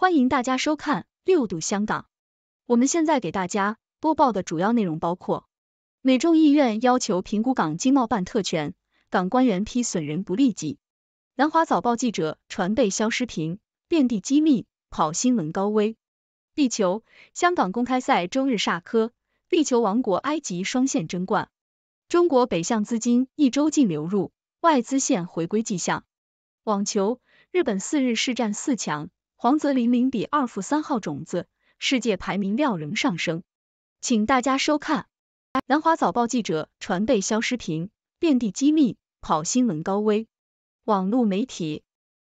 欢迎大家收看六度香港。我们现在给大家播报的主要内容包括：美众议院要求评估港经贸办特权，港官员批损人不利己；南华早报记者传被消失屏，遍地机密，跑新闻高危；地球香港公开赛周日煞科，地球王国埃及双线争冠；中国北向资金一周净流入，外资现回归迹象；网球日本四日市战四强。黄泽林零比二负三号种子，世界排名料仍上升。请大家收看南华早报记者传被消失屏，遍地机密，跑新闻高危。网络媒体，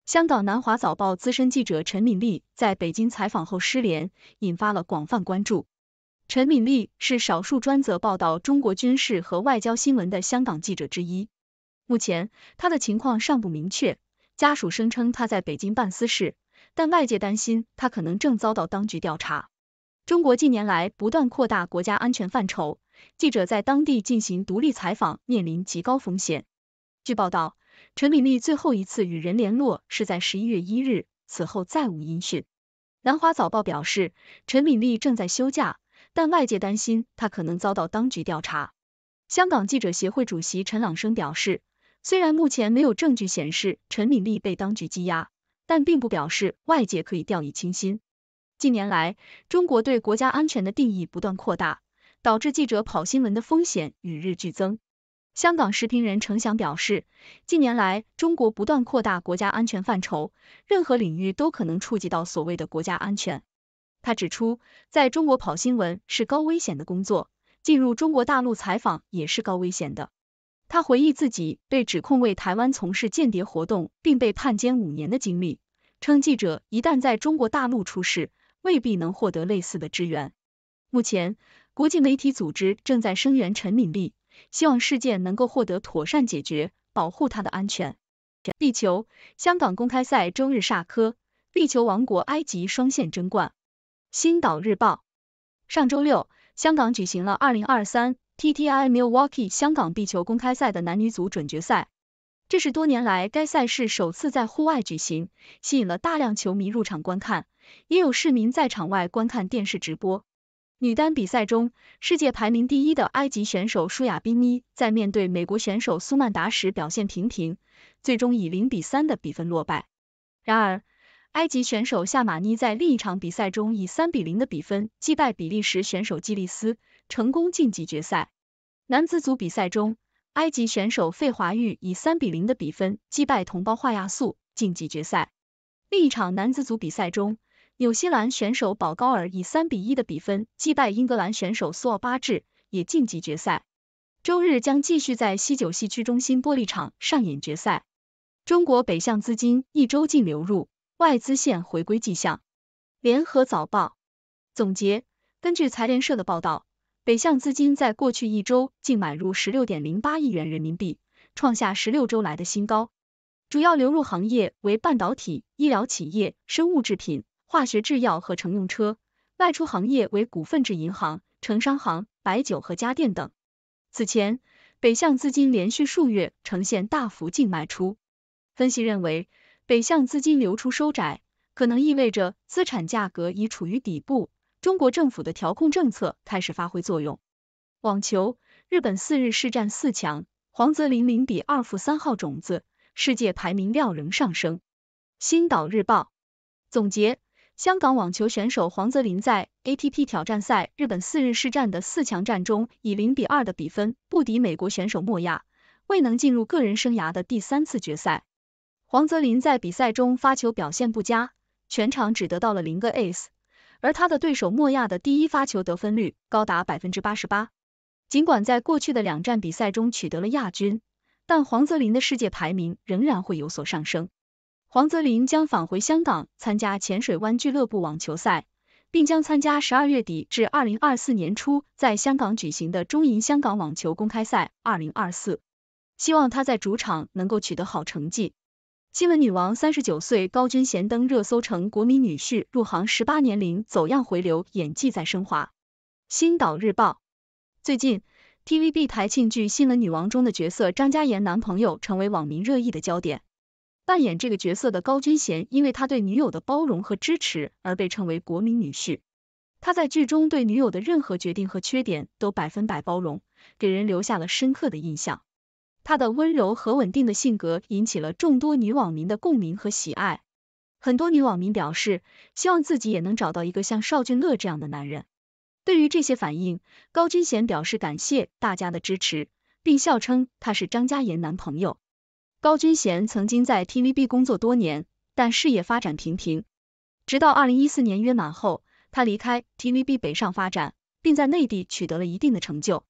香港南华早报资深记者陈敏丽在北京采访后失联，引发了广泛关注。陈敏丽是少数专责报道中国军事和外交新闻的香港记者之一。目前，他的情况尚不明确，家属声称他在北京办私事。但外界担心他可能正遭到当局调查。中国近年来不断扩大国家安全范畴，记者在当地进行独立采访面临极高风险。据报道，陈敏丽最后一次与人联络是在十一月一日，此后再无音讯。南华早报表示，陈敏丽正在休假，但外界担心她可能遭到当局调查。香港记者协会主席陈朗生表示，虽然目前没有证据显示陈敏丽被当局羁押。但并不表示外界可以掉以轻心。近年来，中国对国家安全的定义不断扩大，导致记者跑新闻的风险与日俱增。香港时评人程翔表示，近年来中国不断扩大国家安全范畴，任何领域都可能触及到所谓的国家安全。他指出，在中国跑新闻是高危险的工作，进入中国大陆采访也是高危险的。他回忆自己被指控为台湾从事间谍活动，并被判监五年的经历，称记者一旦在中国大陆出事，未必能获得类似的支援。目前，国际媒体组织正在声援陈敏丽，希望事件能够获得妥善解决，保护她的安全。地球香港公开赛周日煞科，地球王国埃及双线争冠。星岛日报，上周六，香港举行了二零二三。TTI Milwaukee 香港壁球公开赛的男女组准决赛，这是多年来该赛事首次在户外举行，吸引了大量球迷入场观看，也有市民在场外观看电视直播。女单比赛中，世界排名第一的埃及选手舒亚宾妮在面对美国选手苏曼达时表现平平，最终以零比三的比分落败。然而，埃及选手夏马妮在另一场比赛中以三比零的比分击败比利时选手基利斯。成功晋级决赛。男子组比赛中，埃及选手费华玉以三比零的比分击败同胞华亚素，晋级决赛。另一场男子组比赛中，纽西兰选手保高尔以三比一的比分击败英格兰选手苏奥巴治，也晋级决赛。周日将继续在西九西区中心玻璃场上演决赛。中国北向资金一周净流入，外资现回归迹象。联合早报总结，根据财联社的报道。北向资金在过去一周净买入十六点零八亿元人民币，创下十六周来的新高。主要流入行业为半导体、医疗企业、生物制品、化学制药和乘用车；外出行业为股份制银行、城商行、白酒和家电等。此前，北向资金连续数月呈现大幅净卖出。分析认为，北向资金流出收窄，可能意味着资产价格已处于底部。中国政府的调控政策开始发挥作用。网球，日本四日市战四强，黄泽林零比二负三号种子，世界排名料仍上升。星岛日报总结：香港网球选手黄泽林在 ATP 挑战赛日本四日市战的四强战中，以零比二的比分不敌美国选手莫亚，未能进入个人生涯的第三次决赛。黄泽林在比赛中发球表现不佳，全场只得到了零个 ace。而他的对手莫亚的第一发球得分率高达百分之八十八。尽管在过去的两站比赛中取得了亚军，但黄泽林的世界排名仍然会有所上升。黄泽林将返回香港参加浅水湾俱乐部网球赛，并将参加十二月底至二零二四年初在香港举行的中银香港网球公开赛二零二四。希望他在主场能够取得好成绩。新闻女王三十九岁高君贤登热搜，成国民女婿入行十八年龄走样回流，演技在升华。星岛日报，最近 TVB 台庆剧《新闻女王》中的角色张嘉妍男朋友成为网民热议的焦点。扮演这个角色的高君贤，因为他对女友的包容和支持而被称为国民女婿。他在剧中对女友的任何决定和缺点都百分百包容，给人留下了深刻的印象。他的温柔和稳定的性格引起了众多女网民的共鸣和喜爱。很多女网民表示，希望自己也能找到一个像邵俊乐这样的男人。对于这些反应，高君贤表示感谢大家的支持，并笑称他是张嘉妍男朋友。高君贤曾经在 TVB 工作多年，但事业发展平平。直到二零一四年约满后，他离开 TVB 北上发展，并在内地取得了一定的成就。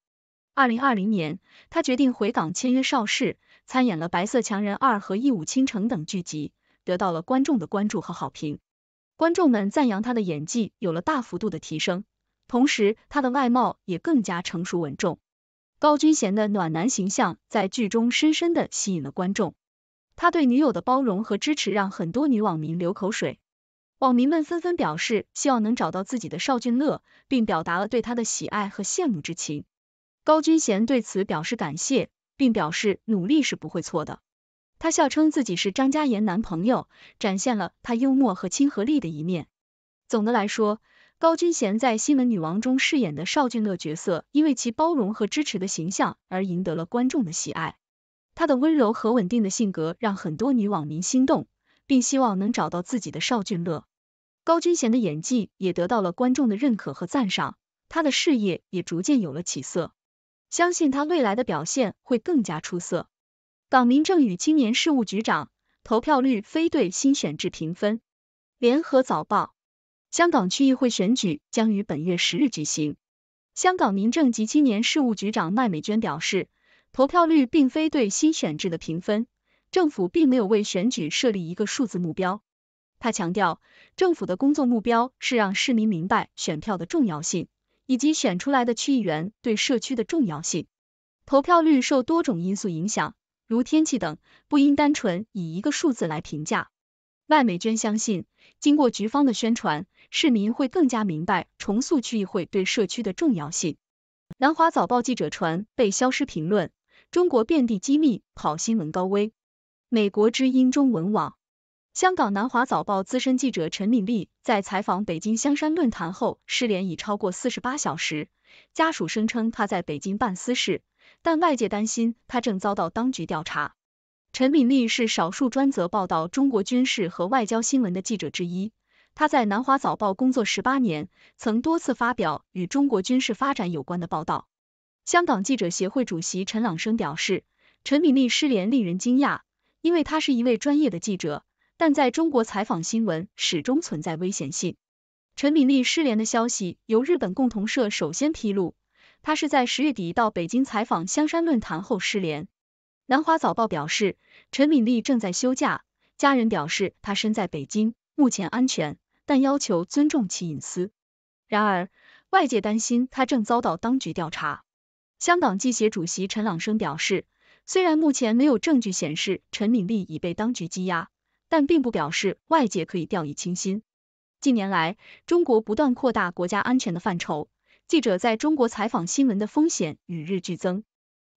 二零二零年，他决定回港签约邵氏，参演了《白色强人二》和《义舞倾城》等剧集，得到了观众的关注和好评。观众们赞扬他的演技有了大幅度的提升，同时他的外貌也更加成熟稳重。高君贤的暖男形象在剧中深深的吸引了观众，他对女友的包容和支持让很多女网民流口水，网民们纷纷表示希望能找到自己的邵俊乐，并表达了对他的喜爱和羡慕之情。高君贤对此表示感谢，并表示努力是不会错的。他笑称自己是张嘉妍男朋友，展现了他幽默和亲和力的一面。总的来说，高君贤在《新闻女王》中饰演的邵俊乐角色，因为其包容和支持的形象而赢得了观众的喜爱。他的温柔和稳定的性格让很多女网民心动，并希望能找到自己的邵俊乐。高君贤的演技也得到了观众的认可和赞赏，他的事业也逐渐有了起色，相信他未来的表现会更加出色。港民政与青年事务局长投票率非对新选制评分。联合早报。香港区议会选举将于本月十日举行。香港民政及青年事务局长麦美娟表示，投票率并非对新选制的评分，政府并没有为选举设立一个数字目标。她强调，政府的工作目标是让市民明白选票的重要性，以及选出来的区议员对社区的重要性。投票率受多种因素影响，如天气等，不应单纯以一个数字来评价。麦美娟相信，经过局方的宣传，市民会更加明白重塑区议会对社区的重要性。南华早报记者传被消失评论，中国遍地机密跑新闻高危。美国之音中文网，香港南华早报资深记者陈敏丽在采访北京香山论坛后失联已超过四十八小时，家属声称他在北京办私事，但外界担心他正遭到当局调查。陈敏丽是少数专责报道中国军事和外交新闻的记者之一。他在南华早报工作十八年，曾多次发表与中国军事发展有关的报道。香港记者协会主席陈朗生表示，陈敏丽失联令人惊讶，因为他是一位专业的记者，但在中国采访新闻始终存在危险性。陈敏丽失联的消息由日本共同社首先披露，他是在十月底到北京采访香山论坛后失联。南华早报表示，陈敏丽正在休假，家人表示她身在北京，目前安全，但要求尊重其隐私。然而，外界担心她正遭到当局调查。香港记协主席陈朗生表示，虽然目前没有证据显示陈敏丽已被当局羁押，但并不表示外界可以掉以轻心。近年来，中国不断扩大国家安全的范畴，记者在中国采访新闻的风险与日俱增。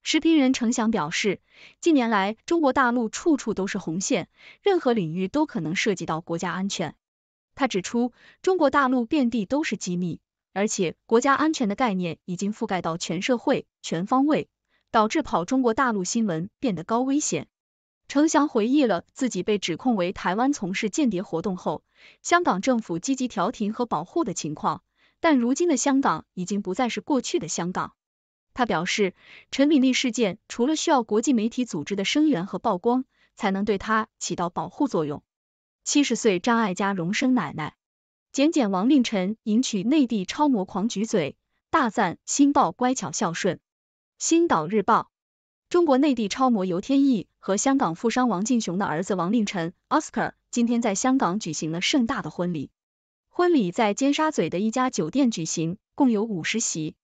时评人程翔表示，近年来中国大陆处处都是红线，任何领域都可能涉及到国家安全。他指出，中国大陆遍地都是机密，而且国家安全的概念已经覆盖到全社会、全方位，导致跑中国大陆新闻变得高危险。程翔回忆了自己被指控为台湾从事间谍活动后，香港政府积极调停和保护的情况，但如今的香港已经不再是过去的香港。他表示，陈敏丽事件除了需要国际媒体组织的声援和曝光，才能对他起到保护作用。七十岁张艾嘉荣升奶奶，简简王令晨迎娶内地超模狂举嘴，大赞新报乖巧孝顺。星岛日报，中国内地超模尤天意和香港富商王劲雄的儿子王令晨 Oscar 今天在香港举行了盛大的婚礼，婚礼在尖沙咀的一家酒店举行，共有五十席。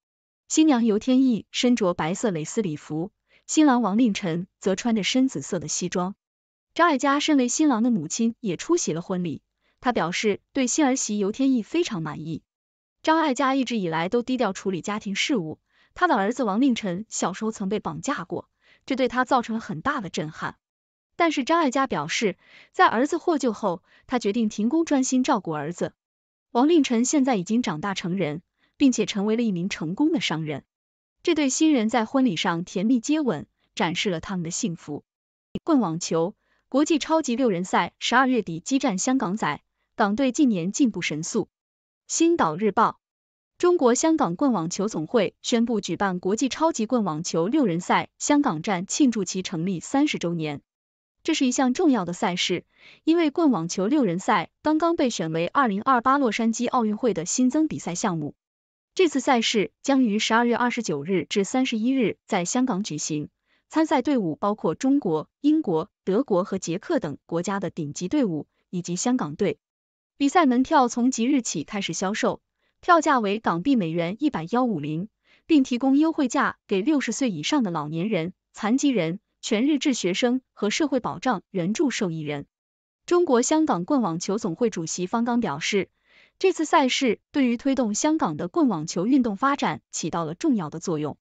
新娘尤天意身着白色蕾丝礼服，新郎王令晨则穿着深紫色的西装。张艾嘉身为新郎的母亲也出席了婚礼，她表示对新儿媳尤天意非常满意。张艾嘉一直以来都低调处理家庭事务，他的儿子王令晨小时候曾被绑架过，这对他造成了很大的震撼。但是张艾嘉表示，在儿子获救后，他决定停工，专心照顾儿子。王令辰现在已经长大成人，并且成为了一名成功的商人。这对新人在婚礼上甜蜜接吻，展示了他们的幸福。棍网球国际超级六人赛十二月底激战香港仔，港队近年进步神速。星岛日报。中国香港棍网球总会宣布举办国际超级棍网球六人赛香港站，庆祝其成立三十周年。这是一项重要的赛事，因为棍网球六人赛刚刚被选为二零二八洛杉矶奥运会的新增比赛项目。这次赛事将于十二月二十九日至三十一日在香港举行，参赛队伍包括中国、英国、德国和捷克等国家的顶级队伍以及香港队。比赛门票从即日起开始销售。票价为港币每元一百幺五零，并提供优惠价给六十岁以上的老年人、残疾人、全日制学生和社会保障援助受益人。中国香港棍网球总会主席方刚表示，这次赛事对于推动香港的棍网球运动发展起到了重要的作用。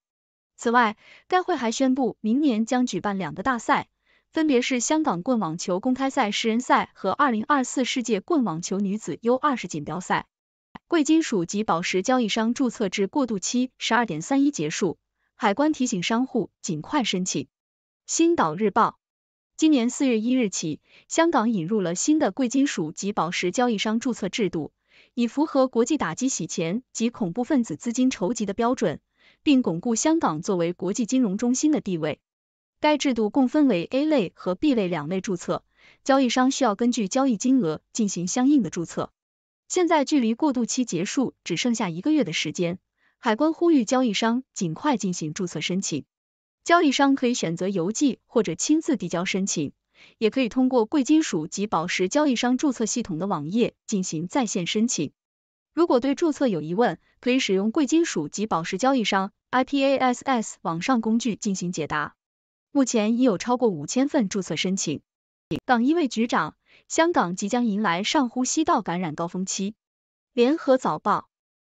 此外，该会还宣布，明年将举办两个大赛，分别是香港棍网球公开赛十人赛和二零二四世界棍网球女子 U 二十锦标赛。贵金属及宝石交易商注册制过渡期十二点三一结束，海关提醒商户尽快申请。星岛日报，今年四月一日起，香港引入了新的贵金属及宝石交易商注册制度，以符合国际打击洗钱及恐怖分子资金筹集的标准，并巩固香港作为国际金融中心的地位。该制度共分为 A 类和 B 类两类注册，交易商需要根据交易金额进行相应的注册。现在距离过渡期结束只剩下一个月的时间，海关呼吁交易商尽快进行注册申请。交易商可以选择邮寄或者亲自递交申请，也可以通过贵金属及宝石交易商注册系统的网页进行在线申请。如果对注册有疑问，可以使用贵金属及宝石交易商 IPASS 网上工具进行解答。目前已有超过五千份注册申请。港一位局长。香港即将迎来上呼吸道感染高峰期。联合早报，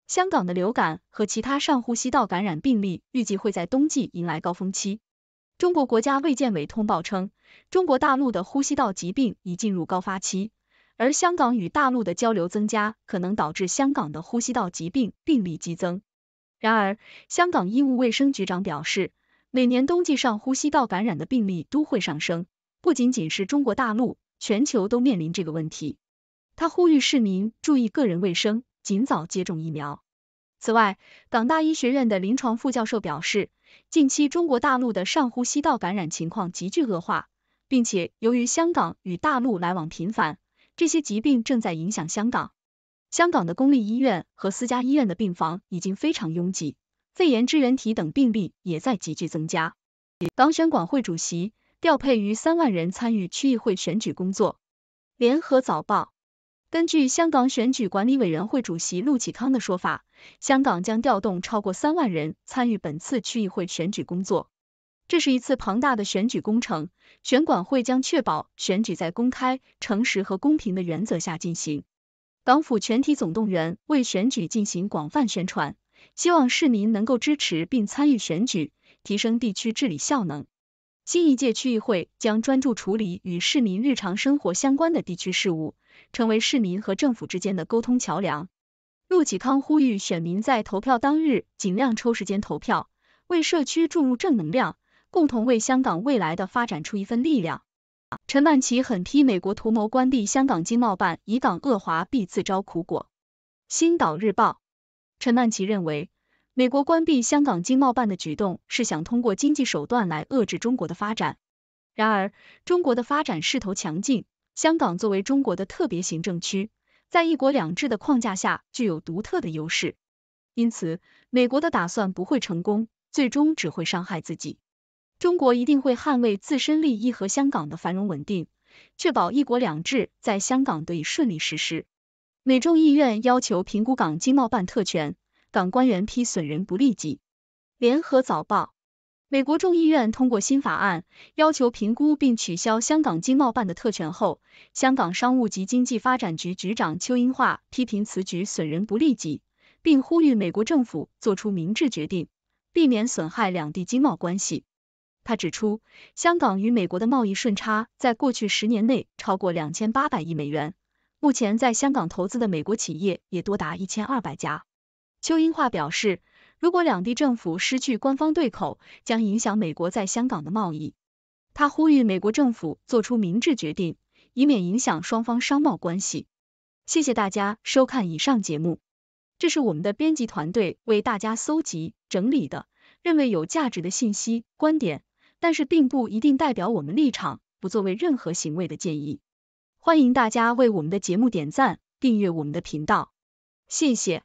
香港的流感和其他上呼吸道感染病例预计会在冬季迎来高峰期。中国国家卫健委通报称，中国大陆的呼吸道疾病已进入高发期，而香港与大陆的交流增加，可能导致香港的呼吸道疾病病例激增。然而，香港医务卫生局长表示，每年冬季上呼吸道感染的病例都会上升，不仅仅是中国大陆。全球都面临这个问题，他呼吁市民注意个人卫生，尽早接种疫苗。此外，港大医学院的临床副教授表示，近期中国大陆的上呼吸道感染情况急剧恶化，并且由于香港与大陆来往频繁，这些疾病正在影响香港。香港的公立医院和私家医院的病房已经非常拥挤，肺炎支原体等病例也在急剧增加。党选管会主席。调配逾三万人参与区议会选举工作。联合早报，根据香港选举管理委员会主席陆启康的说法，香港将调动超过三万人参与本次区议会选举工作。这是一次庞大的选举工程，选管会将确保选举在公开、诚实和公平的原则下进行。港府全体总动员，为选举进行广泛宣传，希望市民能够支持并参与选举，提升地区治理效能。新一届区议会将专注处理与市民日常生活相关的地区事务，成为市民和政府之间的沟通桥梁。陆启康呼吁选民在投票当日尽量抽时间投票，为社区注入正能量，共同为香港未来的发展出一份力量。陈曼琪狠批美国图谋关闭香港经贸办，以港恶华必自招苦果。星岛日报，陈曼琪认为。美国关闭香港经贸办的举动是想通过经济手段来遏制中国的发展。然而，中国的发展势头强劲，香港作为中国的特别行政区，在一国两制的框架下具有独特的优势。因此，美国的打算不会成功，最终只会伤害自己。中国一定会捍卫自身利益和香港的繁荣稳定，确保一国两制在香港得以顺利实施。美众议院要求评估港经贸办特权。港官员批损人不利己。联合早报，美国众议院通过新法案，要求评估并取消香港经贸办的特权后，香港商务及经济发展局局长邱英化批评此举损人不利己，并呼吁美国政府做出明智决定，避免损害两地经贸关系。他指出，香港与美国的贸易顺差在过去十年内超过两千八百亿美元，目前在香港投资的美国企业也多达一千二百家。邱英化表示，如果两地政府失去官方对口，将影响美国在香港的贸易。他呼吁美国政府做出明智决定，以免影响双方商贸关系。谢谢大家收看以上节目，这是我们的编辑团队为大家搜集整理的，认为有价值的信息观点。但是并不一定代表我们立场，不作为任何行为的建议。欢迎大家为我们的节目点赞，订阅我们的频道，谢谢。